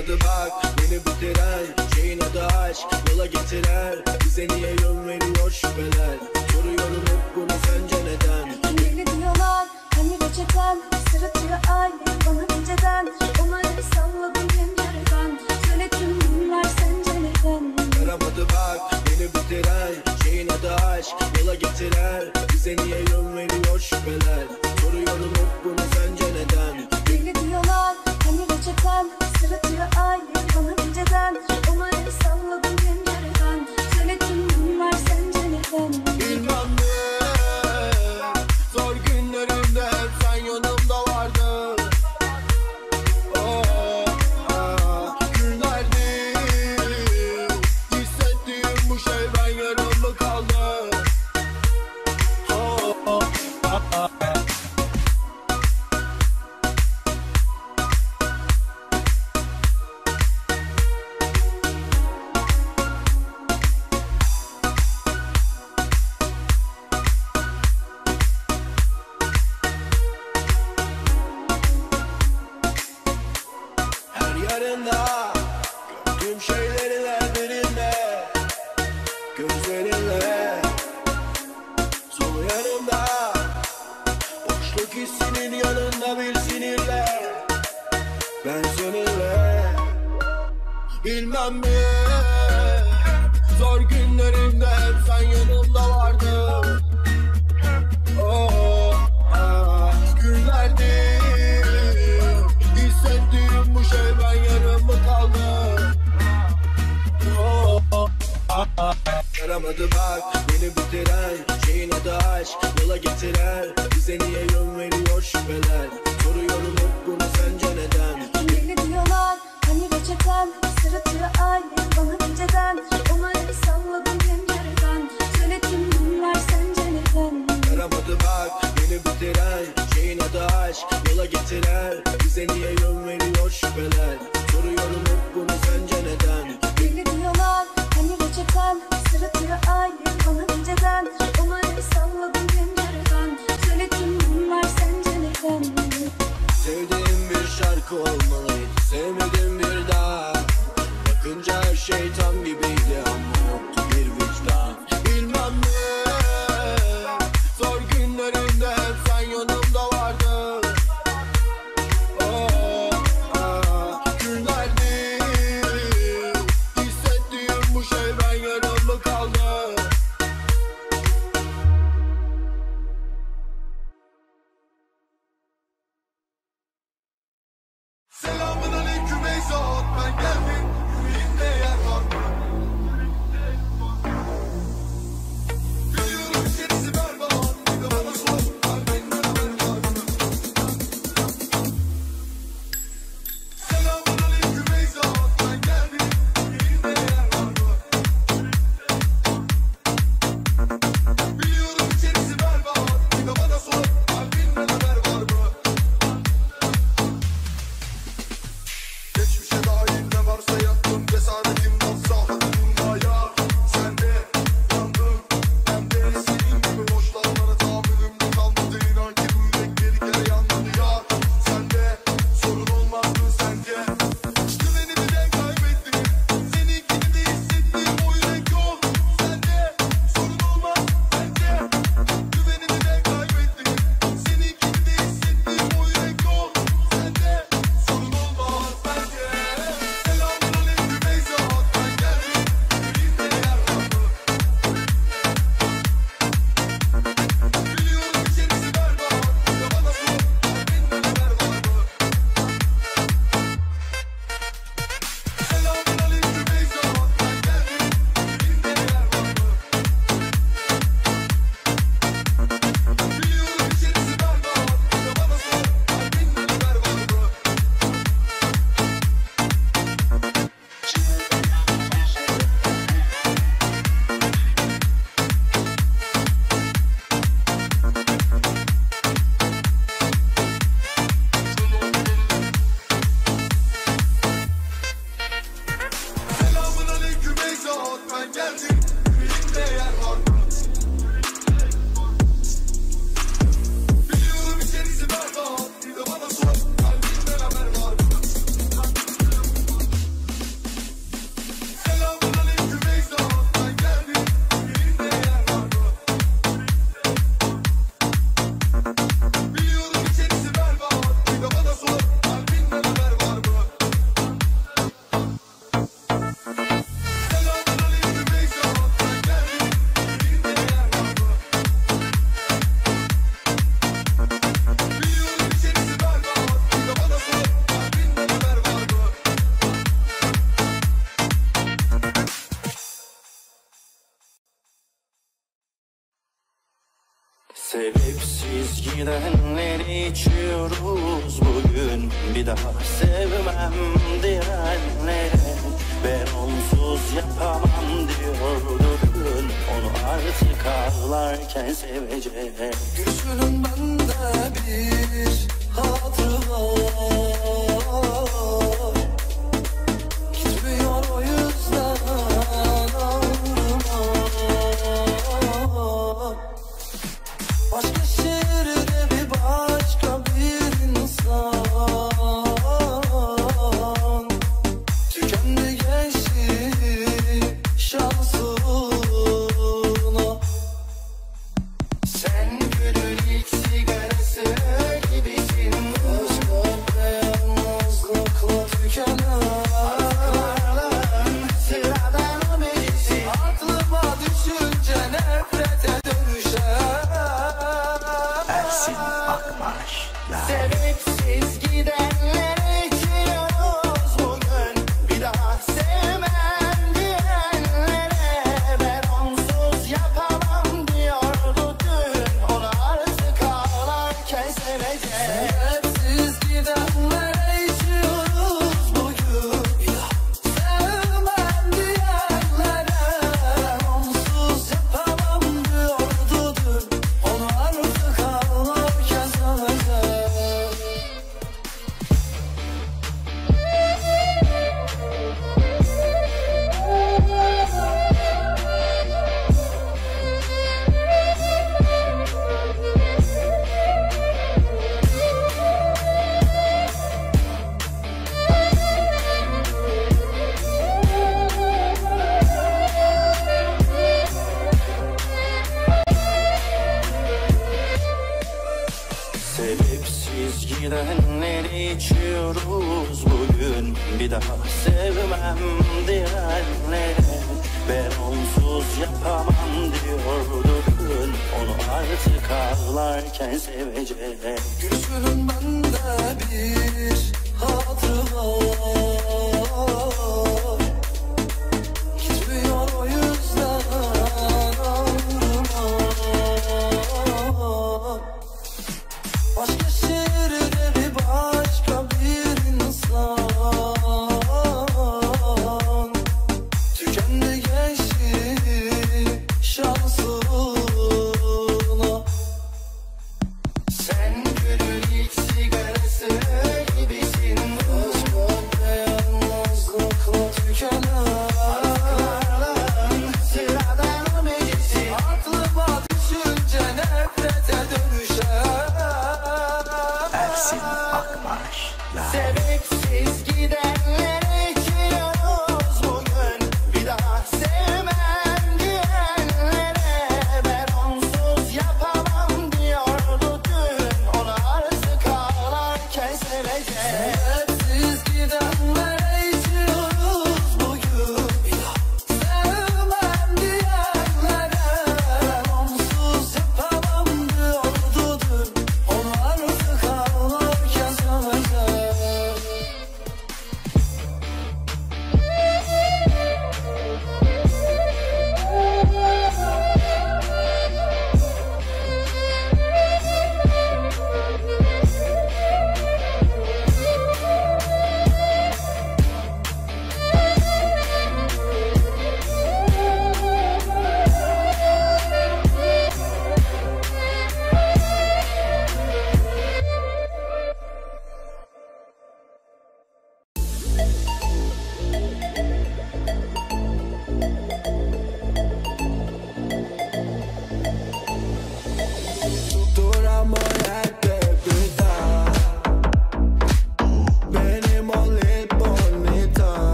Olmadı bak beni bitiren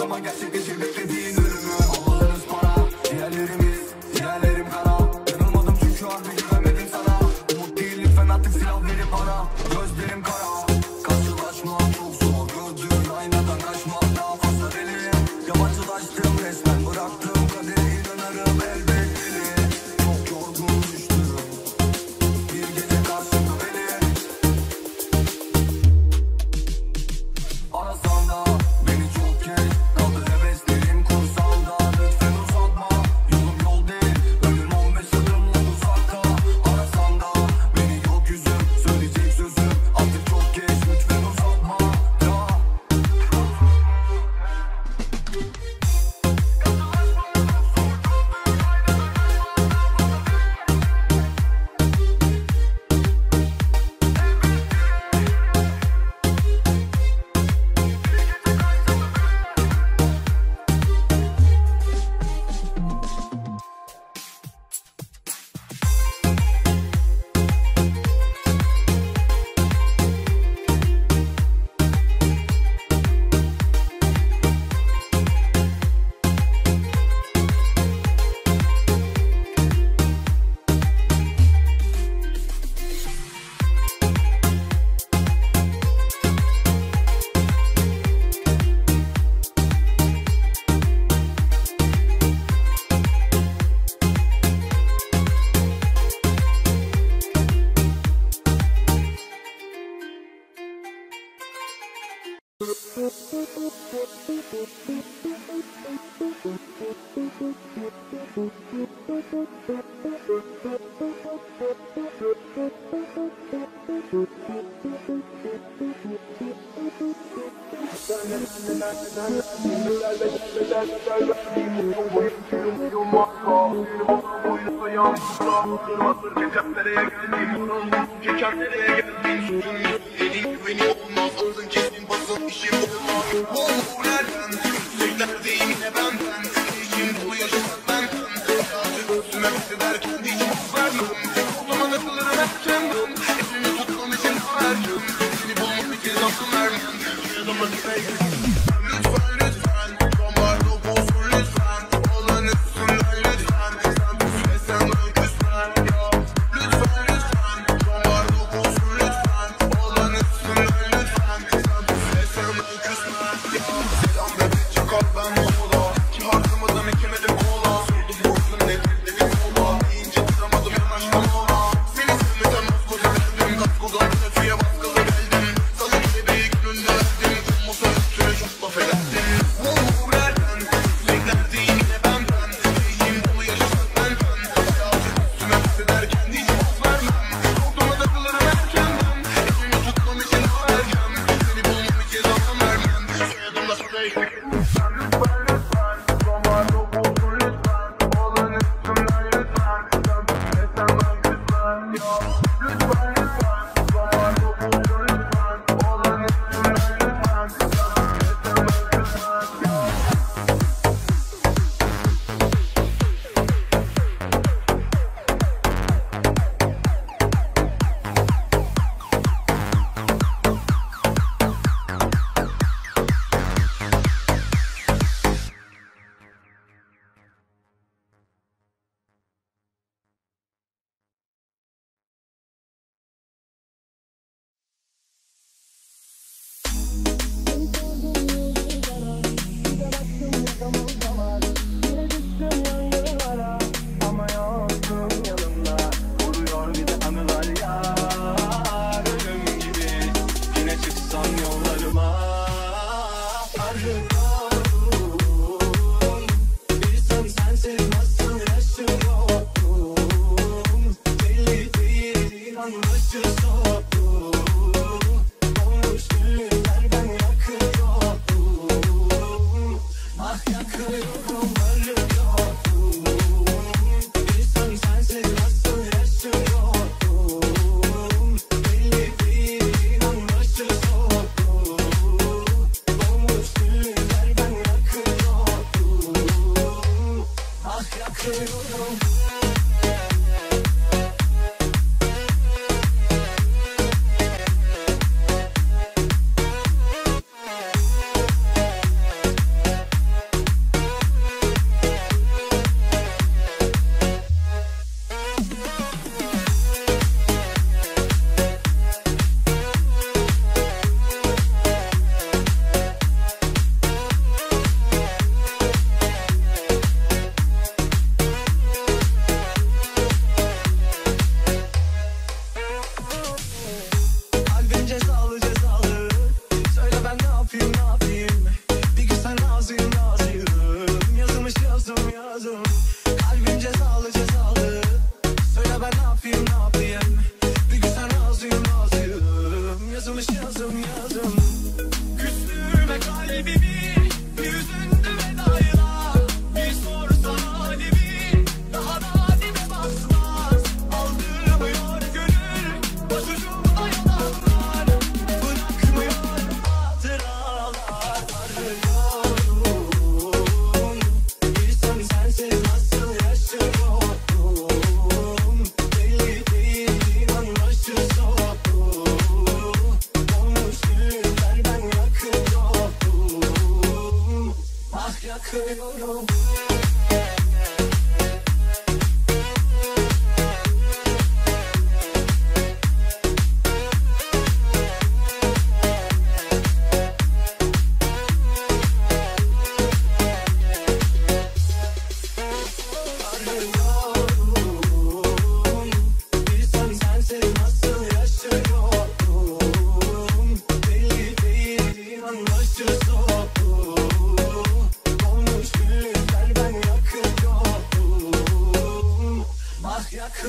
Someone got to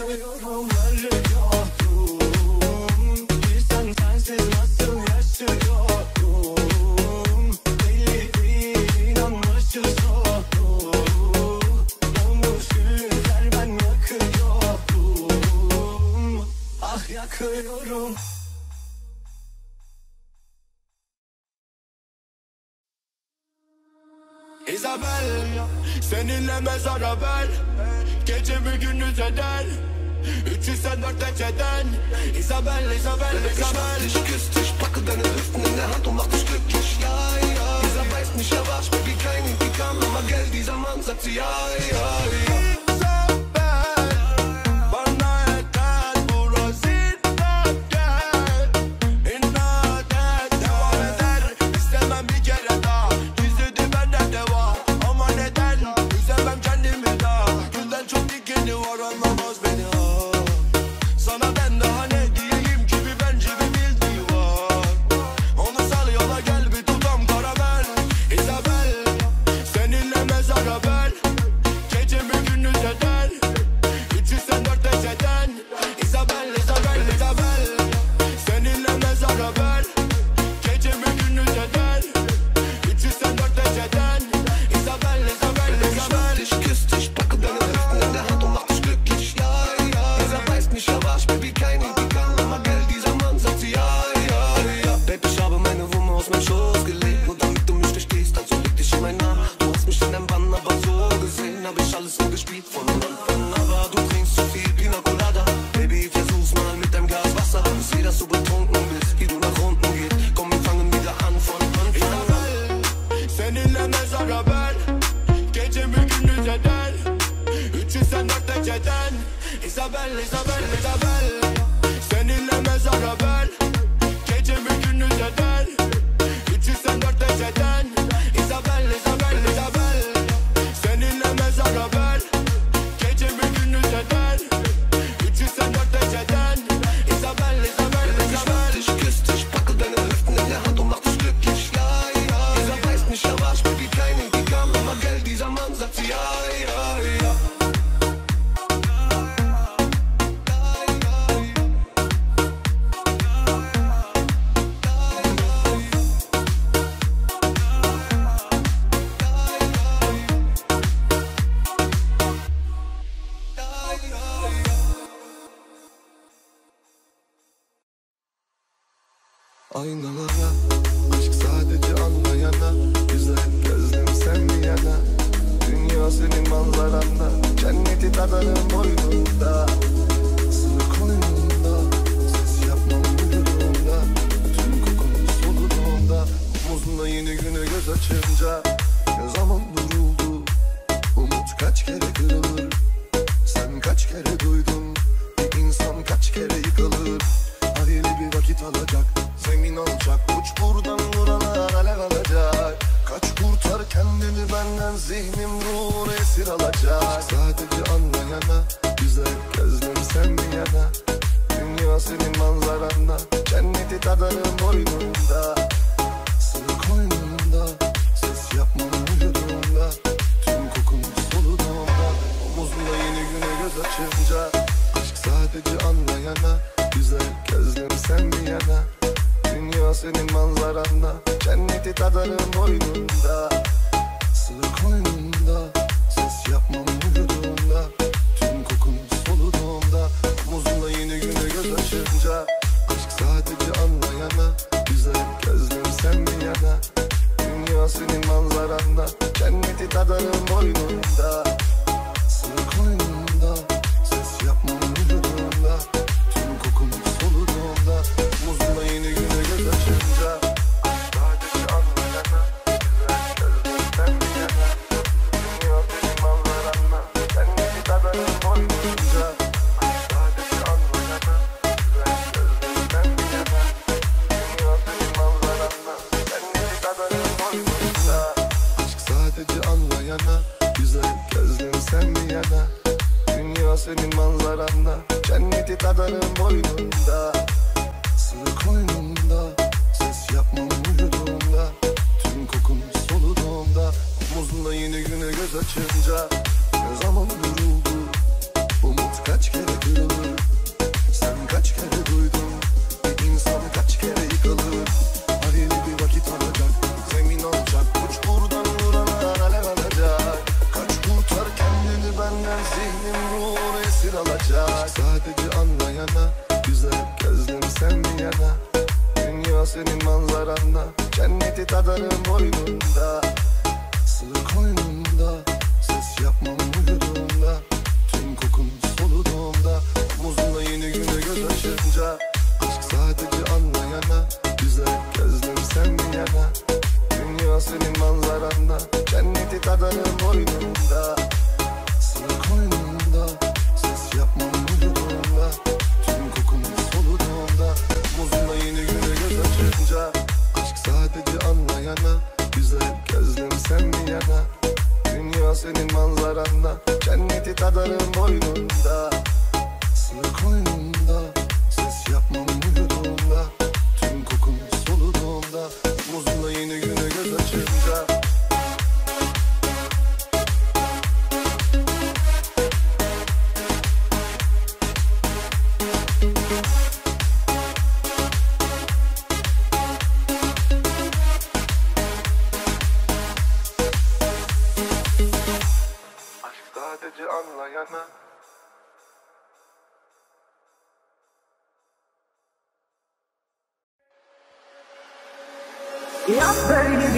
Seviyorum her yatağım Bir sen sensiz nasıl yaşıyorum Deli değil anlaşılsa Yanmış güller ben yakıyorum Ah yakıyorum Isabel Seninle mezara ben yüzeden Üçü sen dört leçeden İzabel, İzabel, İzabel Ich mach dich, küss dich, packe deine Hüften in der Hand und mach dich glücklich Ja, ja, Isabel ist nicht erwartet, Baby, kein Indikam Mama, Geld, dieser Mann sagt sie, ja, ja, ja Dale un molino, da.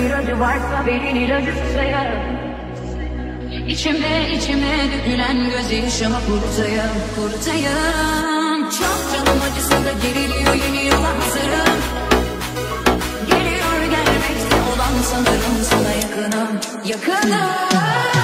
miracı varsa beyin ilacısı ya İçime içime dökülen gözyaşımı kurutayım kurutayım Çok canım acısa da geriliyor yeni yola hazırım. Geliyor gelmekte olan sanırım sana yakınım yakınım.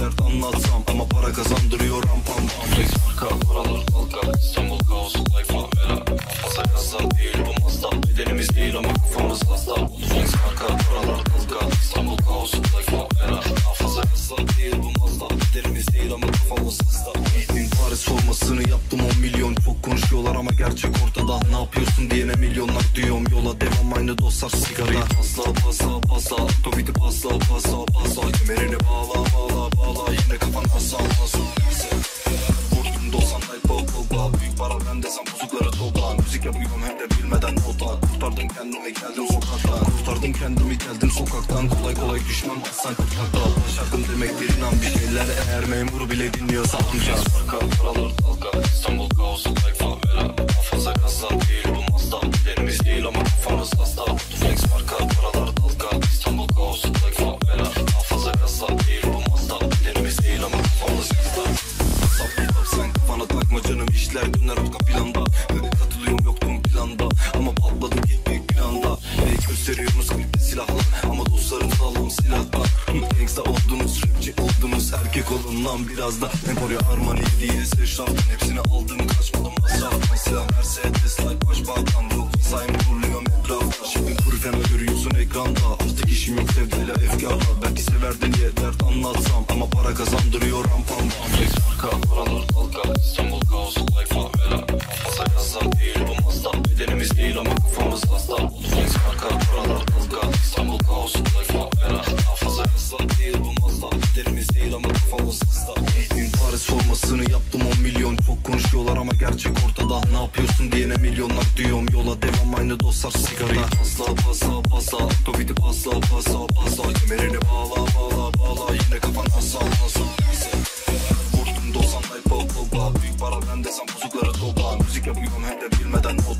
dert anlatsam Ama para kazandırıyor ram pam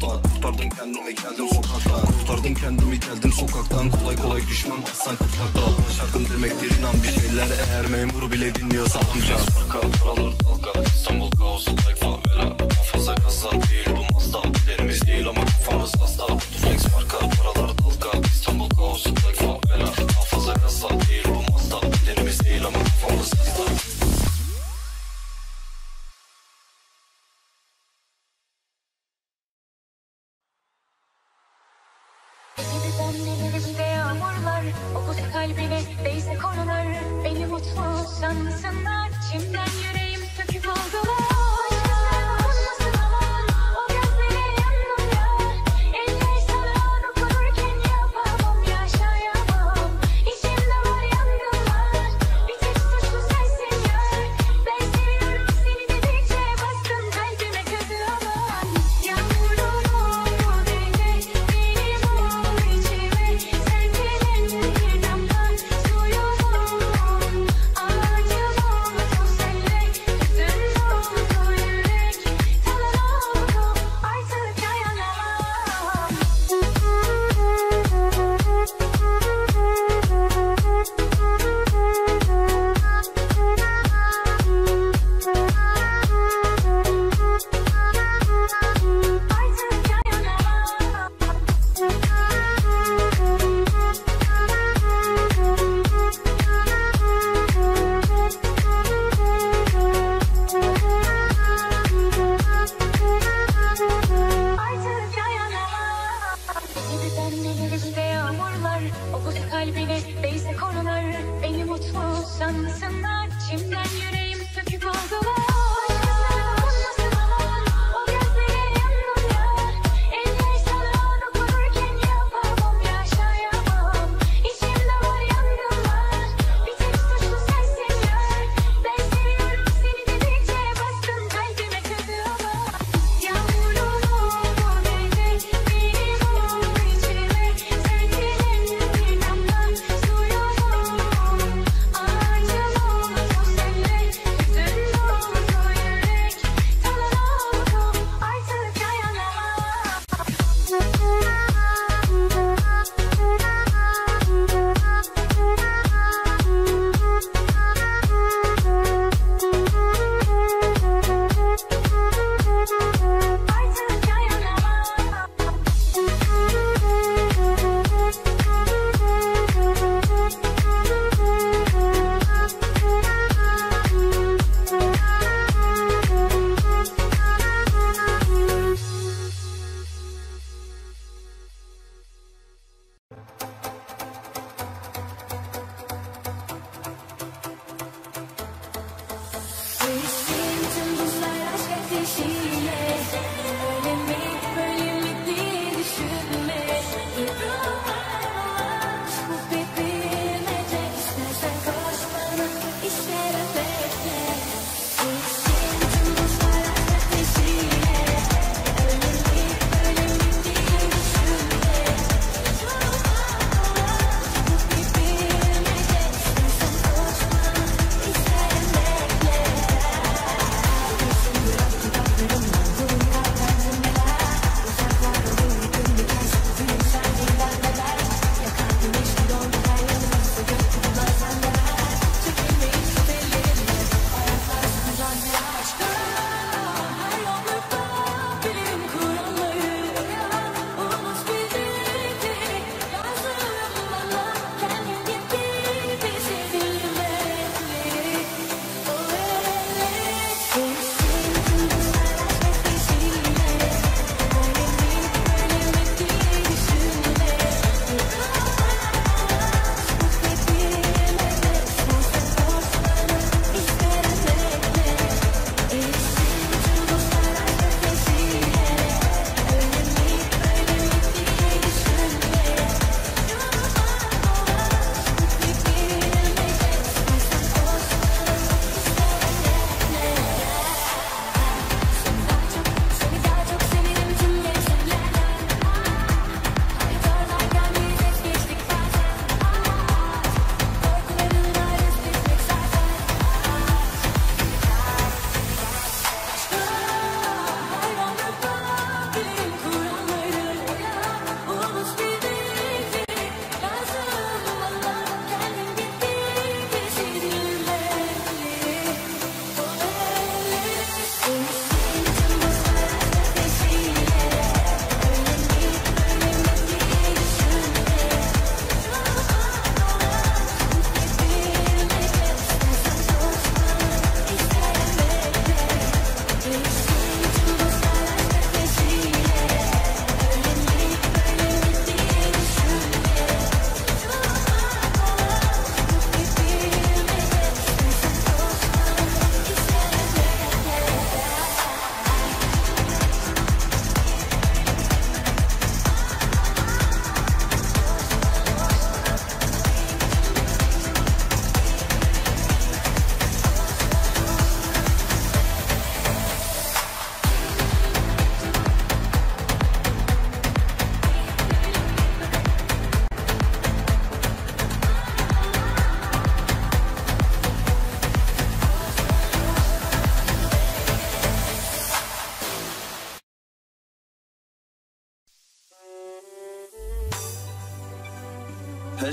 kafa Kurtardım kendimi geldim sokakta. Kurtardım kendimi geldim sokaktan. Kolay kolay düşmem aslan kıtlakta Şarkım demektir inan bir şeyler. Eğer memur bile dinliyorsa amca. Kal kuralır dalga. İstanbul kaosu like favela Kafası kasa değil bu mazda Derimiz değil ama kafamız hasta.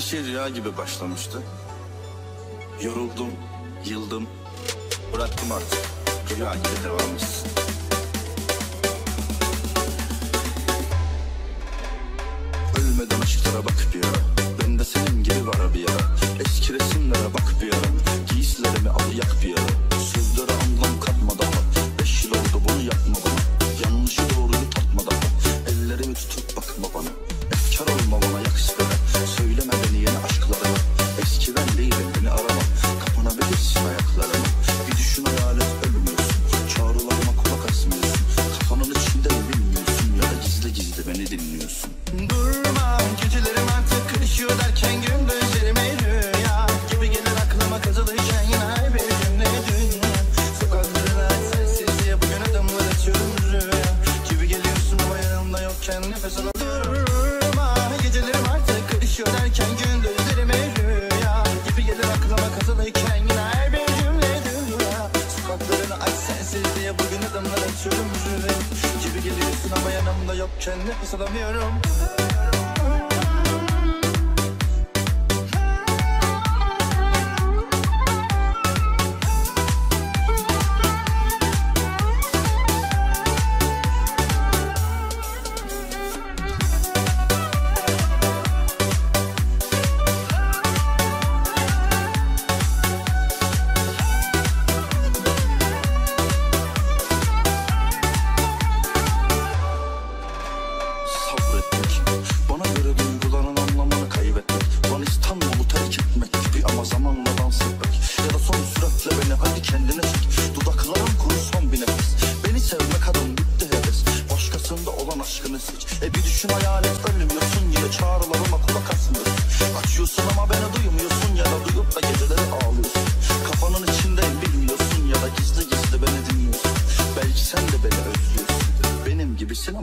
şey rüya gibi başlamıştı. Yoruldum, yıldım, bıraktım artık. Rüya gibi devam etsin. Ölmeden aşklara bak bir ara. Ben de senin gibi var bir ara. Eski resimlere bak bir ara. Giysilerimi al yak bir ara. Sözlere anlam katmadan. Beş yıl oldu bunu yapmadan.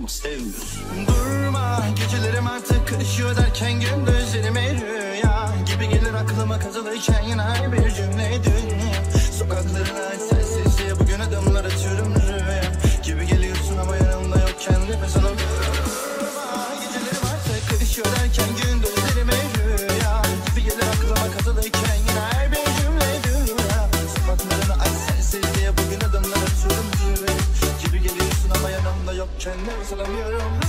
ama sevmiyorsun. Durma gecelerim artık ışıyor derken gündüzlerime rüya gibi gelir aklıma kazılırken yine bir cümle dönüyor. Sokakların açsa Çenler salamıyorum